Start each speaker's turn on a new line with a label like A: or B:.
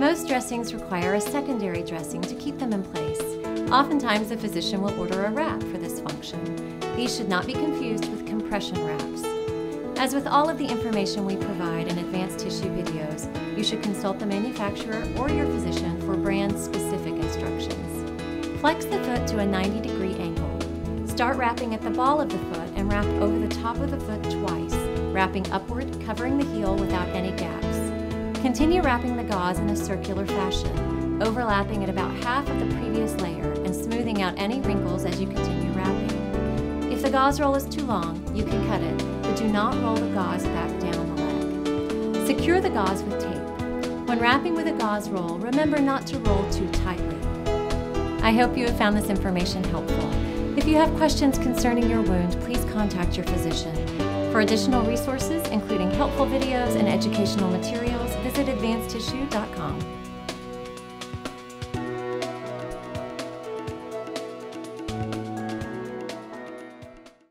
A: Most dressings require a secondary dressing to keep them in place. Oftentimes, the physician will order a wrap for this function. These should not be confused with compression wraps. As with all of the information we provide in advanced tissue videos, you should consult the manufacturer or your physician for brand-specific instructions. Flex the foot to a 90 degree angle. Start wrapping at the ball of the foot and wrap over the top of the foot twice, wrapping upward, covering the heel without any. Continue wrapping the gauze in a circular fashion, overlapping at about half of the previous layer and smoothing out any wrinkles as you continue wrapping. If the gauze roll is too long, you can cut it, but do not roll the gauze back down the leg. Secure the gauze with tape. When wrapping with a gauze roll, remember not to roll too tightly. I hope you have found this information helpful. If you have questions concerning your wound, please contact your physician. For additional resources, including helpful videos and educational materials, visit advancedtissue.com.